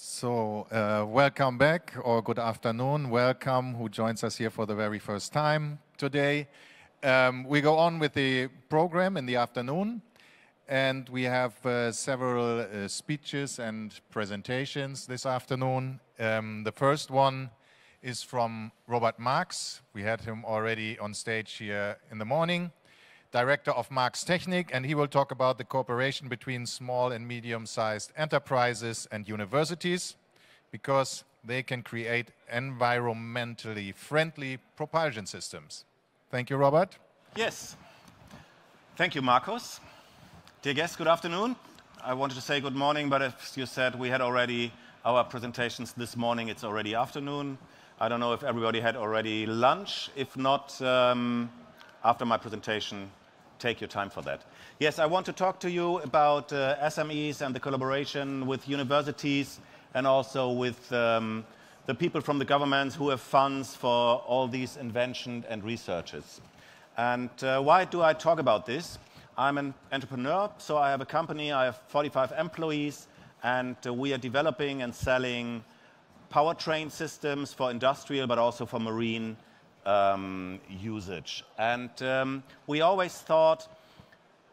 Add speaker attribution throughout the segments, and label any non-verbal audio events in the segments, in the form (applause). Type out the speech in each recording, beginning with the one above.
Speaker 1: So, uh, welcome back or good afternoon. Welcome who joins us here for the very first time today. Um, we go on with the program in the afternoon, and we have uh, several uh, speeches and presentations this afternoon. Um, the first one is from Robert Marx. We had him already on stage here in the morning, director of Marx Technik, and he will talk about the cooperation between small and medium-sized enterprises and universities because they can create environmentally friendly propulsion systems. Thank you, Robert.
Speaker 2: Yes. Thank you, Markus. Dear guests, good afternoon. I wanted to say good morning, but as you said, we had already our presentations this morning. It's already afternoon. I don't know if everybody had already lunch. If not, um, after my presentation, take your time for that. Yes, I want to talk to you about uh, SMEs and the collaboration with universities and also with um, the people from the governments who have funds for all these inventions and researches. And uh, why do I talk about this? I'm an entrepreneur, so I have a company, I have 45 employees, and uh, we are developing and selling powertrain systems for industrial but also for marine um, usage. And um, we always thought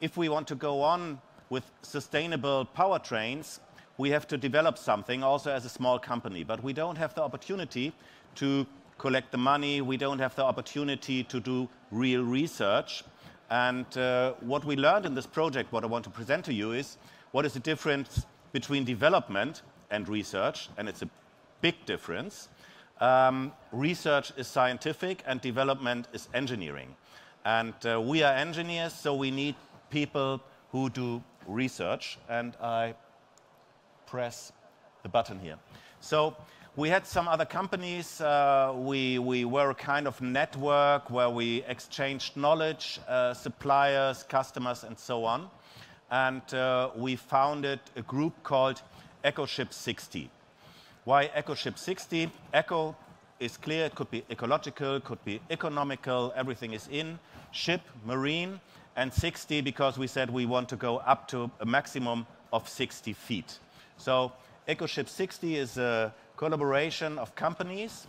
Speaker 2: if we want to go on with sustainable powertrains, we have to develop something also as a small company. But we don't have the opportunity to collect the money, we don't have the opportunity to do real research. And uh, what we learned in this project, what I want to present to you is what is the difference between development and research, and it's a big difference. Um, research is scientific and development is engineering. And uh, we are engineers, so we need people who do research. And I press the button here. So we had some other companies. Uh, we, we were a kind of network where we exchanged knowledge, uh, suppliers, customers, and so on. And uh, we founded a group called EcoShip 60. Why EcoShip 60? Eco is clear, it could be ecological, could be economical, everything is in. Ship, marine, and 60 because we said we want to go up to a maximum of 60 feet. So EcoShip 60 is a collaboration of companies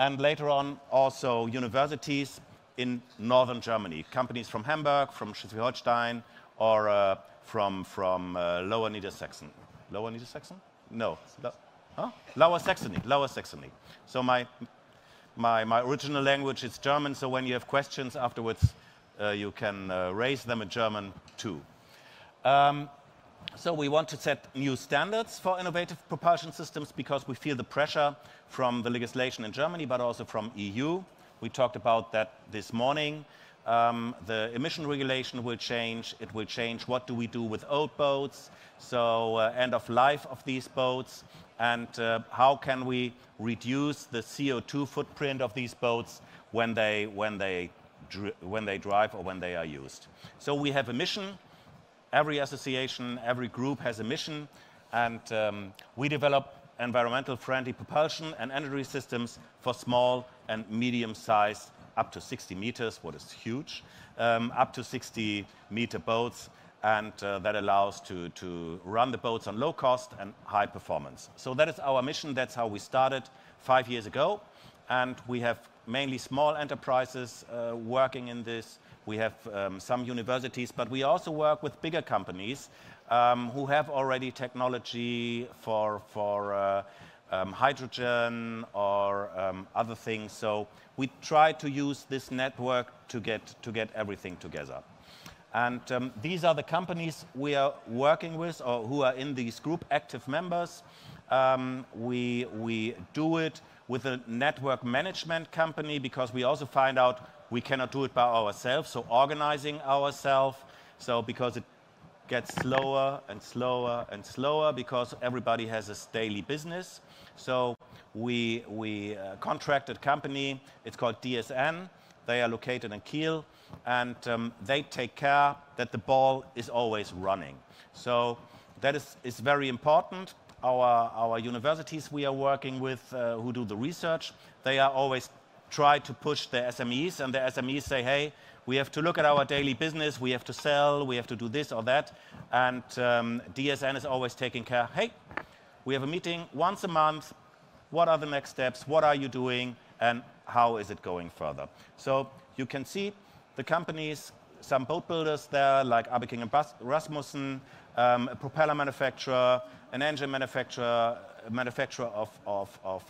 Speaker 2: and later on also universities in northern Germany, companies from Hamburg, from Schleswig-Holstein, or uh, from, from uh, Lower Niedersachsen. Lower Niedersachsen? No. Huh? Lower Saxony, Lower Saxony. So my, my, my original language is German, so when you have questions afterwards, uh, you can uh, raise them in German too. Um, so we want to set new standards for innovative propulsion systems because we feel the pressure from the legislation in Germany, but also from EU. We talked about that this morning. Um, the emission regulation will change. It will change what do we do with old boats, so uh, end of life of these boats and uh, how can we reduce the CO2 footprint of these boats when they, when, they, when they drive or when they are used. So we have a mission. Every association, every group has a mission, and um, we develop environmental friendly propulsion and energy systems for small and medium sized, up to 60 meters, what is huge, um, up to 60 meter boats and uh, that allows to, to run the boats on low cost and high performance. So that is our mission. That's how we started five years ago. And we have mainly small enterprises uh, working in this. We have um, some universities, but we also work with bigger companies um, who have already technology for, for uh, um, hydrogen or um, other things. So we try to use this network to get, to get everything together. And um, these are the companies we are working with or who are in this group, active members. Um, we, we do it with a network management company because we also find out we cannot do it by ourselves, so organizing ourselves. So because it gets slower and slower and slower because everybody has a daily business. So we, we uh, contracted company, it's called DSN. They are located in Kiel and um, they take care that the ball is always running. So that is, is very important. Our, our universities we are working with uh, who do the research, they are always try to push the SMEs, and the SMEs say, hey, we have to look at our daily business, we have to sell, we have to do this or that. And um, DSN is always taking care, hey, We have a meeting once a month. What are the next steps? What are you doing? And how is it going further? So you can see the companies, some boat builders there, like Abeking and Rasmussen, um, a propeller manufacturer, an engine manufacturer, manufacturer of, of, of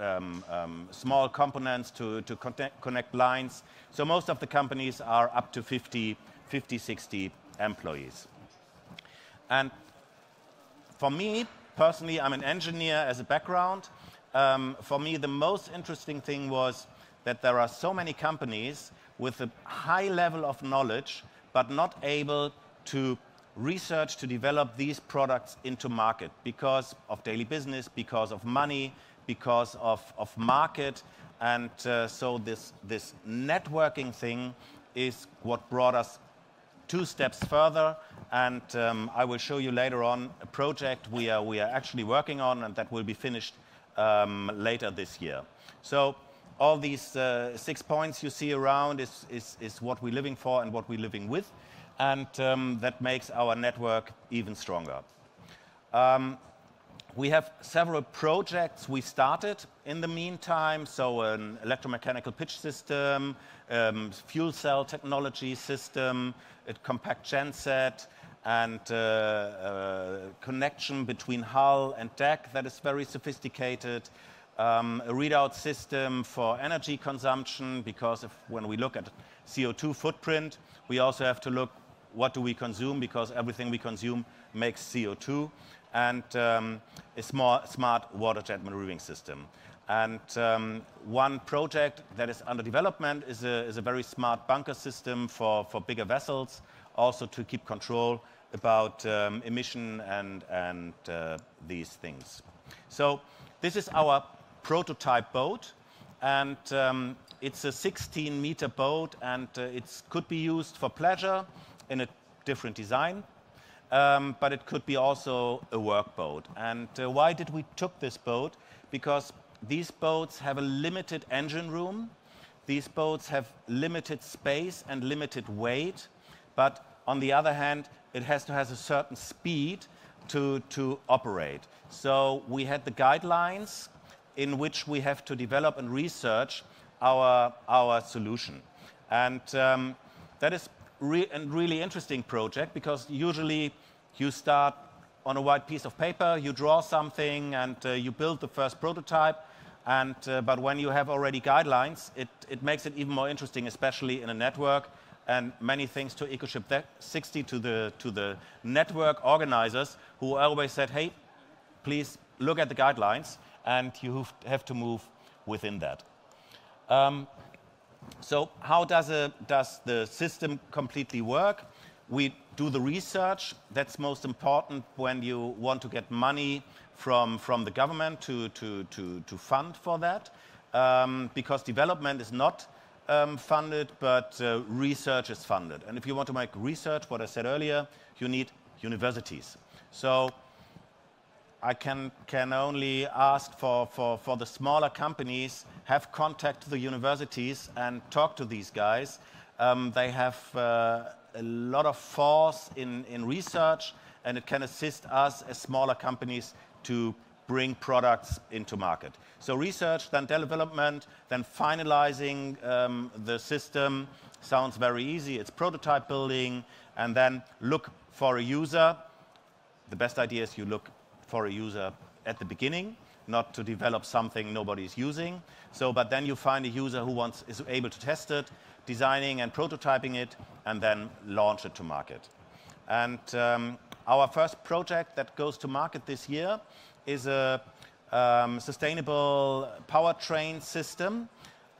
Speaker 2: um, um, small components to, to connect, connect, lines. So most of the companies are up to 50, 50, 60 employees. And for me, personally, I'm an engineer as a background. Um, for me, the most interesting thing was that there are so many companies with a high level of knowledge, but not able to research to develop these products into market because of daily business, because of money, because of, of market. And uh, so this, this networking thing is what brought us two steps further. And um, I will show you later on a project we are, we are actually working on and that will be finished um, later this year. So all these uh, six points you see around is, is, is, what we're living for and what we're living with. And um, that makes our network even stronger. Um, we have several projects we started in the meantime, so an electromechanical pitch system, um, fuel cell technology system, a compact genset, and uh, uh, connection between hull and deck that is very sophisticated. Um, a readout system for energy consumption, because if, when we look at CO2 footprint, we also have to look what do we consume, because everything we consume makes CO2 and um, a smart, smart water jet maneuvering system. And um, one project that is under development is a, is a very smart bunker system for, for bigger vessels, also to keep control about um, emission and, and uh, these things. So this is our prototype boat, and um, it's a 16 meter boat, and uh, it could be used for pleasure in a different design um, but it could be also a workboat. And uh, why did we took this boat? Because these boats have a limited engine room. These boats have limited space and limited weight. But on the other hand, it has to have a certain speed to, to operate. So we had the guidelines in which we have to develop and research our, our solution. And um, that is re a really interesting project because usually you start on a white piece of paper, you draw something, and uh, you build the first prototype. And, uh, but when you have already guidelines, it, it makes it even more interesting, especially in a network. And many thanks to EcoShip 60 to the, to the network organizers who always said, hey, please look at the guidelines, and you have to move within that. Um, so how does, a, does the system completely work? We do the research. That's most important when you want to get money from, from the government to, to, to, to fund for that. Um, because development is not um, funded, but uh, research is funded. And if you want to make research, what I said earlier, you need universities. So I can, can only ask for, for, for the smaller companies, have contact to the universities and talk to these guys. Um, they have uh, a lot of force in, in research and it can assist us as smaller companies to bring products into market. So research, then development, then finalizing um, the system sounds very easy. It's prototype building and then look for a user. The best idea is you look for a user at the beginning, not to develop something nobody's using. So, but then you find a user who wants, is able to test it, designing and prototyping it, and then launch it to market. And um, our first project that goes to market this year is a um, sustainable powertrain system.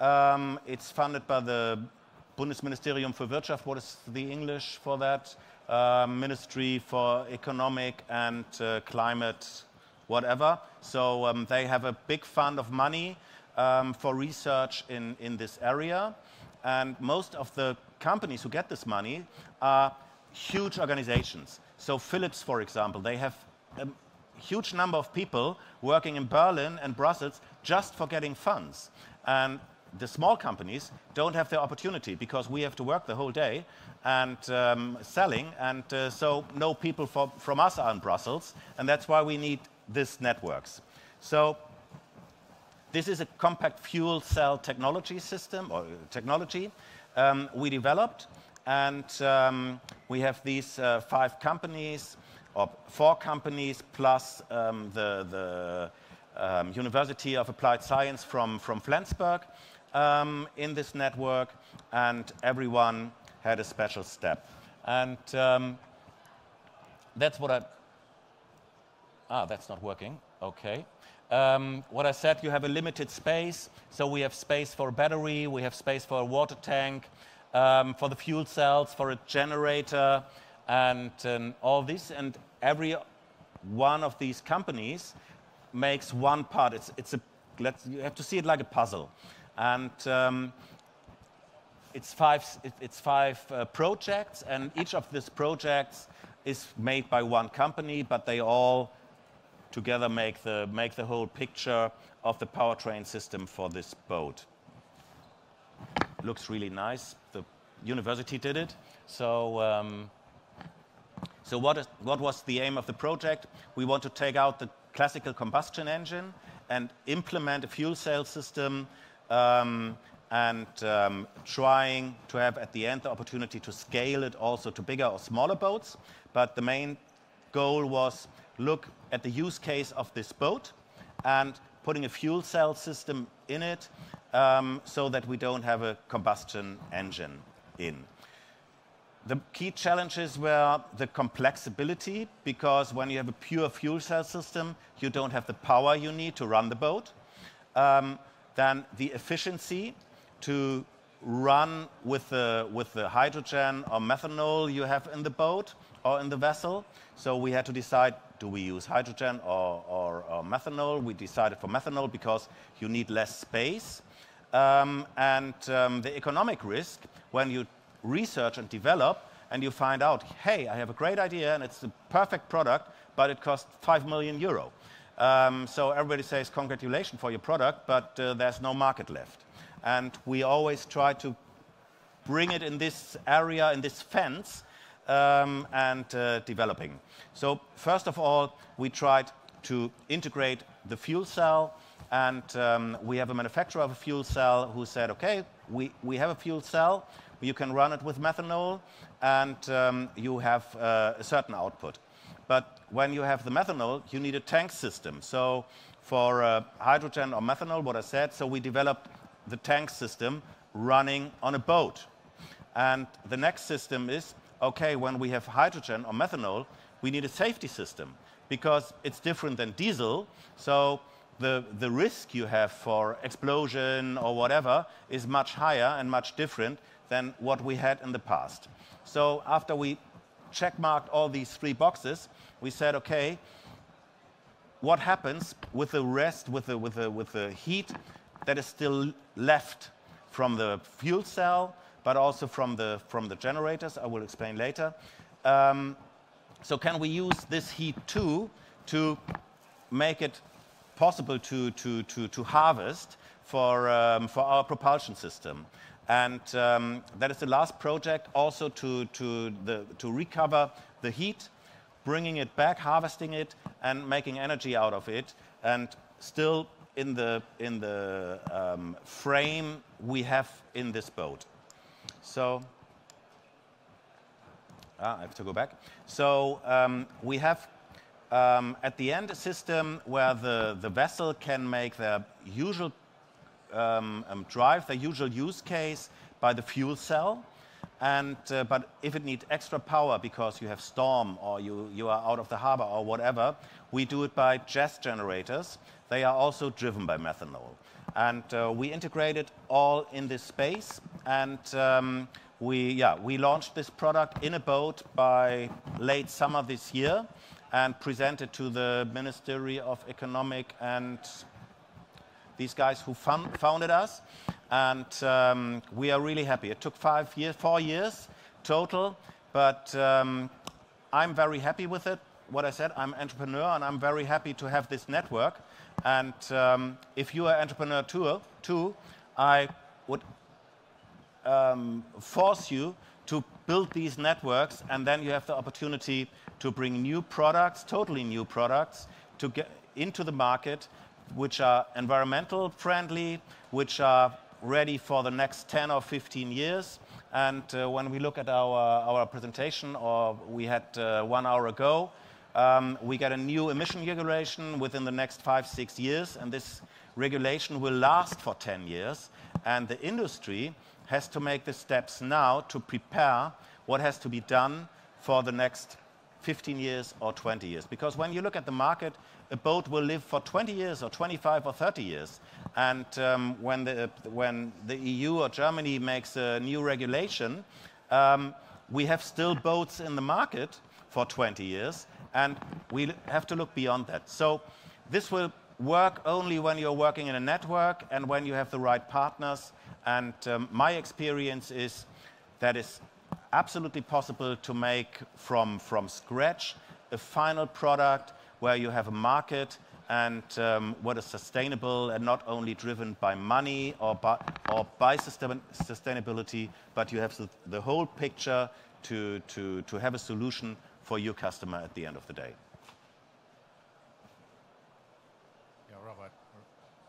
Speaker 2: Um, it's funded by the Bundesministerium für Wirtschaft. What is the English for that? uh, Ministry for Economic and uh, Climate, whatever. So um, they have a big fund of money um, for research in, in this area. And most of the companies who get this money are huge organizations. So Philips, for example, they have a huge number of people working in Berlin and Brussels just for getting funds. And the small companies don't have the opportunity because we have to work the whole day and um, selling, and uh, so no people for, from us are in Brussels, and that's why we need this networks. So this is a compact fuel cell technology system or technology um, we developed. And um, we have these uh, five companies, or four companies, plus um, the, the um, University of Applied Science from, from Flensburg um, in this network. And everyone had a special step. And um, that's what I. Ah, that's not working. Okay. Um, what I said, you have a limited space. So we have space for a battery, we have space for a water tank, um, for the fuel cells, for a generator, and um, all this. And every one of these companies makes one part. It's, it's a, let's, you have to see it like a puzzle. And um, it's five, it's five uh, projects, and each of these projects is made by one company, but they all together make the, make the whole picture of the powertrain system for this boat. Looks really nice. The university did it. So, um, so what, is, what was the aim of the project? We want to take out the classical combustion engine and implement a fuel cell system um, and um, trying to have at the end the opportunity to scale it also to bigger or smaller boats. But the main goal was look at the use case of this boat and putting a fuel cell system in it um, so that we don't have a combustion engine in. The key challenges were the complexity, because when you have a pure fuel cell system, you don't have the power you need to run the boat. Um, then the efficiency, to run with the, with the hydrogen or methanol you have in the boat or in the vessel. So we had to decide, do we use hydrogen or, or, or methanol? We decided for methanol because you need less space. Um, and um, the economic risk, when you research and develop and you find out, hey, I have a great idea and it's a perfect product, but it costs 5 million euro. Um, so everybody says congratulations for your product, but uh, there's no market left and we always try to bring it in this area, in this fence, um, and uh, developing. So first of all, we tried to integrate the fuel cell, and um, we have a manufacturer of a fuel cell who said, okay, we, we have a fuel cell, you can run it with methanol, and um, you have uh, a certain output. But when you have the methanol, you need a tank system. So for uh, hydrogen or methanol, what I said, so we developed the tank system running on a boat. And the next system is, okay, when we have hydrogen or methanol, we need a safety system because it's different than diesel. So the, the risk you have for explosion or whatever is much higher and much different than what we had in the past. So after we checkmarked all these three boxes, we said, okay, what happens with the rest, with the, with the, with the heat that is still left from the fuel cell, but also from the, from the generators. I will explain later. Um, so can we use this heat too to make it possible to, to, to, to harvest for, um, for our propulsion system? And um, that is the last project also to, to, the, to recover the heat, bringing it back, harvesting it, and making energy out of it, and still in the, in the um, frame we have in this boat. So, ah, I have to go back. So um, we have um, at the end a system where the, the vessel can make their usual um, um, drive, their usual use case by the fuel cell. And, uh, but if it needs extra power because you have storm or you, you are out of the harbor or whatever, we do it by gas generators. They are also driven by methanol. And uh, we integrated all in this space. And um, we, yeah, we launched this product in a boat by late summer this year and presented to the Ministry of Economic and these guys who founded us. And um, we are really happy. It took five years, four years total, but um, I'm very happy with it. What I said, I'm entrepreneur and I'm very happy to have this network. And um, if you are entrepreneur too, too I would um, force you to build these networks and then you have the opportunity to bring new products, totally new products, to get into the market, which are environmental friendly, which are ready for the next 10 or 15 years. And uh, when we look at our, our presentation, or we had uh, one hour ago, um, we get a new emission regulation within the next five, six years, and this regulation will last for 10 years. And the industry has to make the steps now to prepare what has to be done for the next 15 years or 20 years. Because when you look at the market, a boat will live for 20 years or 25 or 30 years. And um, when, the, when the EU or Germany makes a new regulation, um, we have still boats in the market for 20 years, and we have to look beyond that. So this will work only when you're working in a network and when you have the right partners. And um, my experience is that it's absolutely possible to make from, from scratch a final product where you have a market and um, what is sustainable and not only driven by money or by, or by sustain sustainability, but you have the, the whole picture to, to, to have a solution for your customer at the end of the day.
Speaker 1: Yeah, Robert,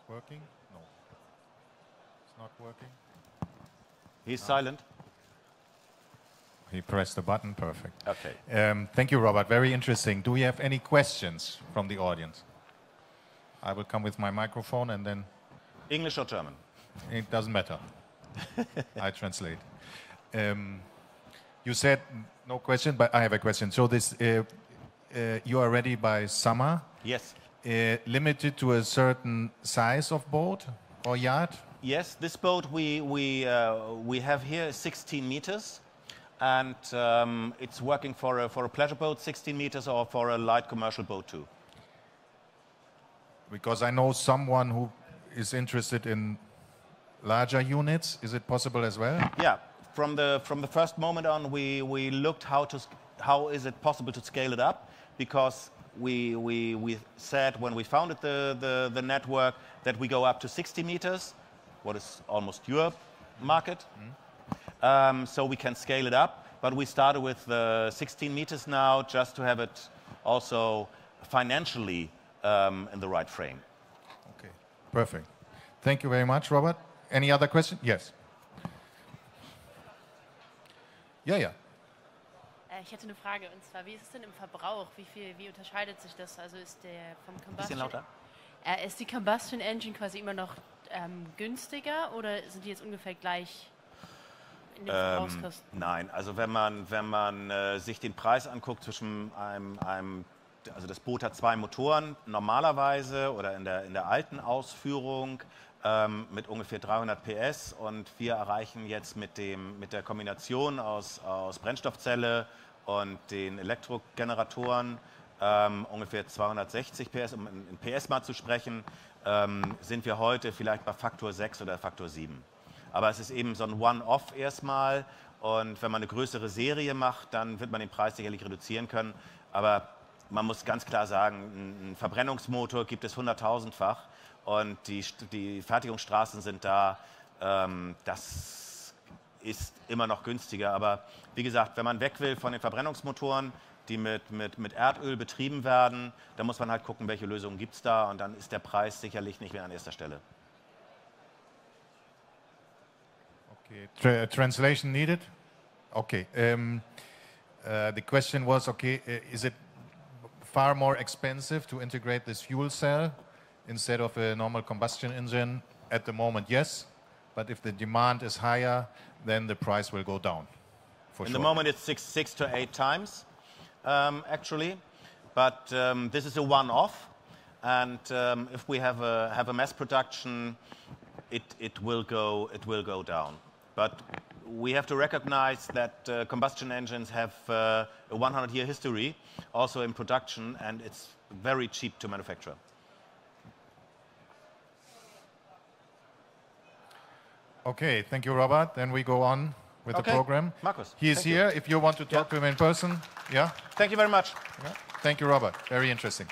Speaker 1: working? No. It's not working.
Speaker 2: He's no. silent.
Speaker 1: He pressed the button, perfect.
Speaker 2: Okay.
Speaker 1: Um, thank you, Robert. Very interesting. Do we have any questions from the audience? I will come with my microphone and then.
Speaker 2: English or German?
Speaker 1: It doesn't matter. (laughs) I translate. Um, you said no question, but I have a question. So this, uh, uh, you are ready by summer?
Speaker 2: Yes.
Speaker 1: Uh, limited to a certain size of boat or yacht?
Speaker 2: Yes, this boat we, we, uh, we have here is 16 meters and um, it's working for a, for a pleasure boat, 16 meters, or for a light commercial boat too.
Speaker 1: Because I know someone who is interested in larger units. Is it possible as well?
Speaker 2: Yeah, from the from the first moment on, we we looked how to how is it possible to scale it up because we we we said when we founded the the, the network that we go up to 60 meters, what is almost your market. Mm um, so we can scale it up. But we started with the 16 meters now just to have it also financially um, in the right frame.
Speaker 1: Okay, perfect. Thank you very much, Robert. Any other question? Yes. Ja, ja.
Speaker 3: Äh, ich hätte eine Frage und zwar, wie ist es denn im Verbrauch? Wie viel, wie unterscheidet sich das? Also ist der vom Combustion?
Speaker 2: Bisschen lauter.
Speaker 3: Äh, ist die Combustion Engine quasi immer noch ähm, günstiger oder sind die jetzt ungefähr gleich in den ähm,
Speaker 2: Nein, also wenn man, wenn man äh, sich den Preis anguckt zwischen einem, einem, also das Boot hat zwei Motoren normalerweise oder in der, in der alten Ausführung ähm, mit ungefähr 300 PS und wir erreichen jetzt mit, dem, mit der Kombination aus, aus Brennstoffzelle und den Elektrogeneratoren ähm, ungefähr 260 PS, um in PS mal zu sprechen, ähm, sind wir heute vielleicht bei Faktor 6 oder Faktor 7. Aber es ist eben so ein One-Off erstmal. Und wenn man eine größere Serie macht, dann wird man den Preis sicherlich reduzieren können. Aber man muss ganz klar sagen, ein Verbrennungsmotor gibt es hunderttausendfach und die, die Fertigungsstraßen sind da. Ähm, das ist immer noch günstiger. Aber wie gesagt, wenn man weg will von den Verbrennungsmotoren, die mit, mit, mit Erdöl betrieben werden, dann muss man halt gucken, welche Lösungen gibt es da und dann ist der Preis sicherlich nicht mehr an erster Stelle.
Speaker 1: Okay, Tra translation needed? Okay. Um, uh, the question was, okay, uh, is it far more expensive to integrate this fuel cell instead of a normal combustion engine? At the moment, yes. But if the demand is higher, then the price will go down.
Speaker 2: In sure. the moment, it's six, six to eight times, um, actually. But um, this is a one-off. And um, if we have a, have a mass production, it, it, will go, it will go down. But we have to recognize that uh, combustion engines have uh, a 100-year history, also in production, and it's very cheap to manufacture.
Speaker 1: Okay, thank you, Robert. Then we go on with
Speaker 2: okay.
Speaker 1: the program.
Speaker 2: Marcus.
Speaker 1: He is here. You. If you want to talk yeah. to him in person, yeah.
Speaker 2: Thank you very much.
Speaker 1: Yeah. Thank you, Robert. Very interesting.